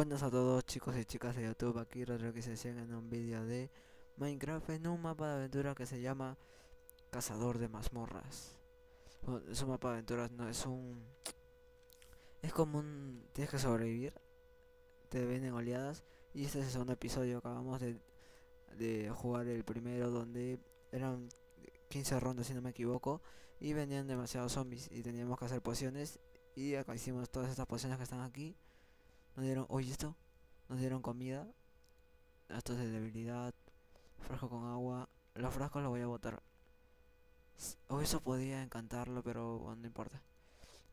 Buenas a todos chicos y chicas de YouTube, aquí Rodrigo se en un vídeo de Minecraft en un mapa de aventura que se llama Cazador de mazmorras. es un mapa de aventuras, no es un... Es como un... Tienes que sobrevivir, te vienen oleadas y este es el segundo episodio, acabamos de, de jugar el primero donde eran 15 rondas si no me equivoco y venían demasiados zombies y teníamos que hacer pociones y acá hicimos todas estas pociones que están aquí nos dieron, oye esto, nos dieron comida. Esto es de debilidad. Frasco con agua. Los frascos los voy a botar. O eso podía encantarlo, pero no importa.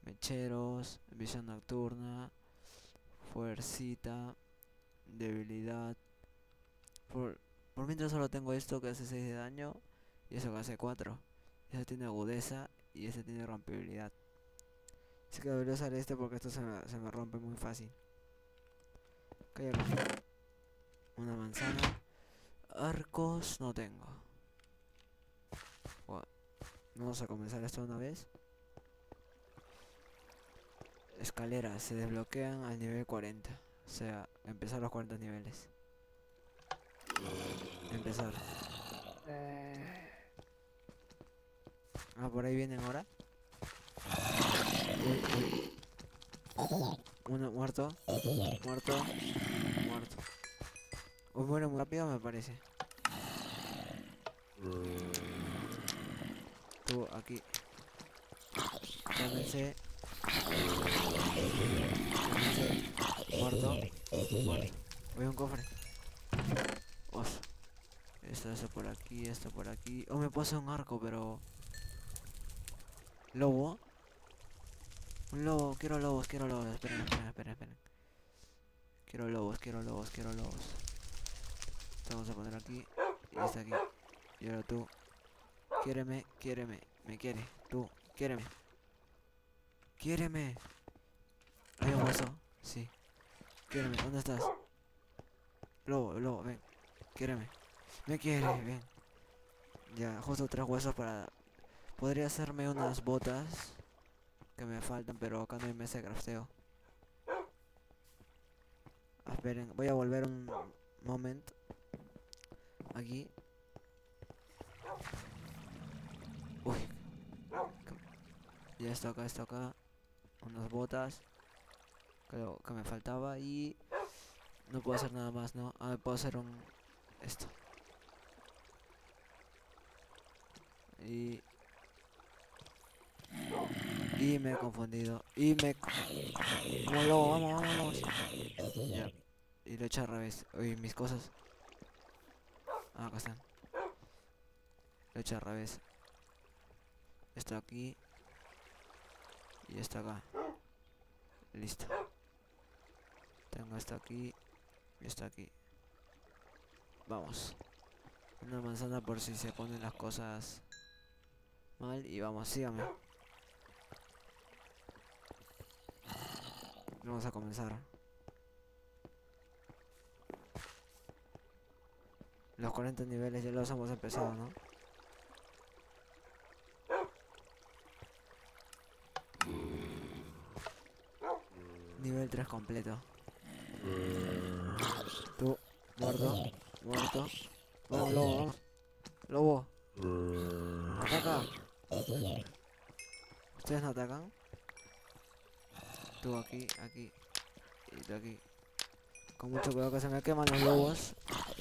Mecheros, visión nocturna, fuercita, debilidad. Por, por mientras solo tengo esto que hace 6 de daño y eso que hace 4. Ese tiene agudeza y ese tiene rompibilidad. Así que debería usar este porque esto se se me rompe muy fácil. Una manzana. Arcos no tengo. Vamos a comenzar esto una vez. Escaleras se desbloquean al nivel 40. O sea, empezar los 40 niveles. Empezar. Ah, por ahí vienen ahora. Uno muerto. Muerto. Muerto. Uy, muere muy rápido me parece. Tú aquí. Cálmense. Muerto. Voy a un cofre. Esto, esto por aquí, esto por aquí. Oh, me pasa un arco, pero... Lobo. Un lobo, quiero lobos, quiero lobos. Esperen, esperen, esperen, esperen. Quiero lobos, quiero lobos, quiero lobos. Vamos a poner aquí. Y está aquí. Y ahora tú. Quiéreme, quiéreme. Me quiere. Tú, quiéreme. Quiéreme. ¿Hay un hueso? Sí. Quiéreme, ¿dónde estás? Lobo, lobo, ven. Quiéreme. Me quiere, ven. Ya, justo tres huesos para... Podría hacerme unas botas que me faltan, pero acá no hay mesa de crafteo. Esperen, voy a volver un momento. Aquí. Uy. Ya está acá, está acá. Unas botas. Creo que me faltaba y... No puedo hacer nada más, ¿no? Ah, puedo hacer un... Esto. Y... Y me he confundido. Y me... Vamos, vamos, vamos, Ya. Y lo he hecho al revés. Oye, mis cosas. Ah, acá están. Lo he al revés. Esto aquí. Y esto acá. Listo. Tengo esto aquí. Y esto aquí. Vamos. Una manzana por si se ponen las cosas mal. Y vamos, sígame. Vamos a comenzar. Los 40 niveles ya los hemos empezado, ¿no? Nivel 3 completo. Tú, muerto, muerto. Vamos, lobo, vamos. Lobo. Ataca. ¿Ustedes no atacan? Tú aquí, aquí. Y tú aquí. Con mucho cuidado que se me queman los lobos.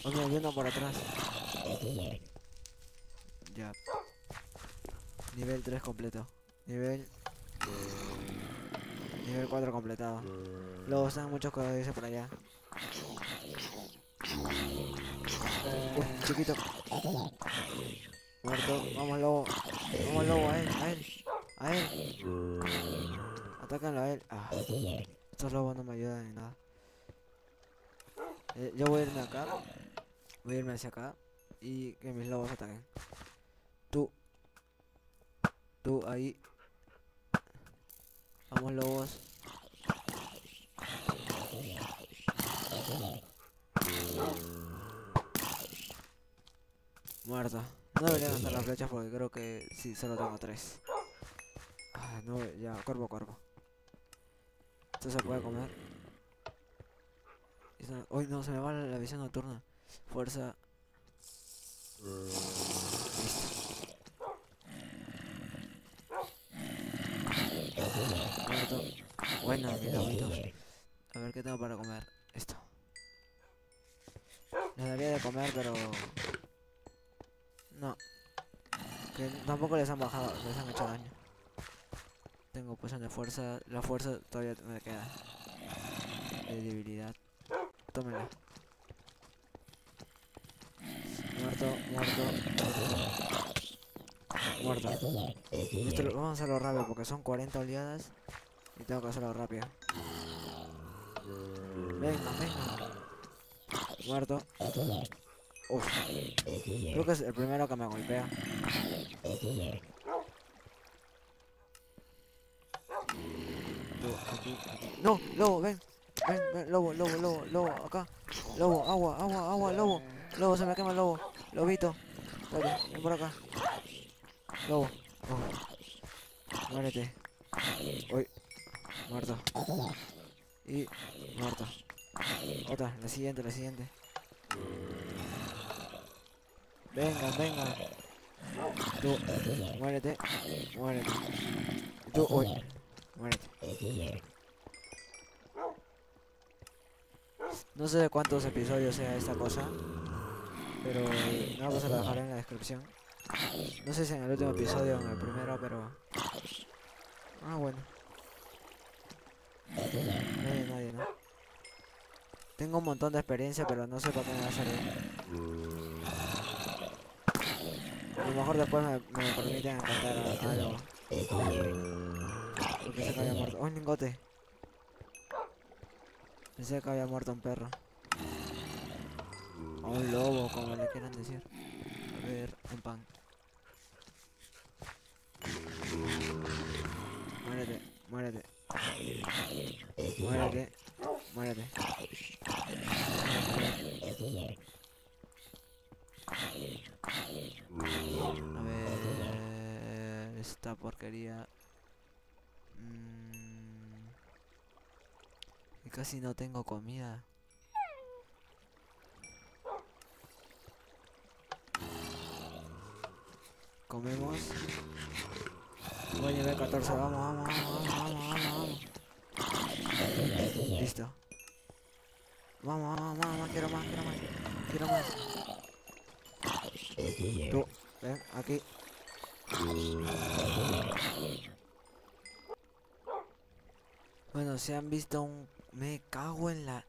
O me uno por atrás. Ya. Nivel 3 completo. Nivel... Nivel 4 completado. Lobos, tengan mucho cuidado dice por allá. Uy, chiquito. Muerto. Vamos, lobo. Vamos, lobo, a él, a él. A él. Atácanlo a él. Ah, estos lobos no me ayudan en nada. Eh, yo voy a irme acá. Voy a irme hacia acá. Y que mis lobos ataquen. Tú. Tú ahí. Vamos lobos. Muerto. No debería gastar las flechas porque creo que sí, solo tengo tres. Ah, no, ya, cuervo, cuervo. Esto se puede comer. Uy, no, se me va la visión nocturna. Fuerza. Listo. Bueno, mis. A ver qué tengo para comer. Esto. Les daría de comer, pero... No. Que tampoco les han bajado, les han hecho daño. Tengo poción de fuerza. La fuerza todavía me queda. De debilidad. Tómenla. Muerto, muerto, muerto. Esto lo- vamos a hacerlo rápido porque son 40 oleadas y tengo que hacerlo rápido. Venga, venga. Muerto. Creo que es el primero que me golpea. No, lobo, ven. Ven, ven, lobo, lobo, lobo, lobo, acá. Lobo, agua, agua, agua, lobo. Lobo, se me quema el lobo. Lobito. Ven por acá. Lobo. Muérete. Uy. Muerto. Y muerto. Otra, la siguiente, la siguiente. Venga, venga. Tú, muérete. Muérete. Tú, uy. Muérete. No sé de cuántos episodios sea esta cosa. Pero no pues se lo dejaré en la descripción. No sé si en el último episodio o en el primero, pero. Ah, bueno. Nadie, nadie, ¿no? Tengo un montón de experiencia, pero no sé para qué me va a servir. A lo mejor después me, me permiten encontrar algo. Pensé que había muerto. ¡Oh, un lingote! Pensé que había muerto un perro. Decir. A ver, un pan. Muérete, muérete. Muérete, muérete. A ver, esta porquería. Mm, y casi no tengo comida. Comemos. Voy a nivel 14, vamos, vamos, vamos, vamos, vamos, vamos. Listo. Vamos, vamos, vamos, quiero más, quiero más, quiero más. Tú, ven, aquí. Bueno, si han visto un... Me cago en la...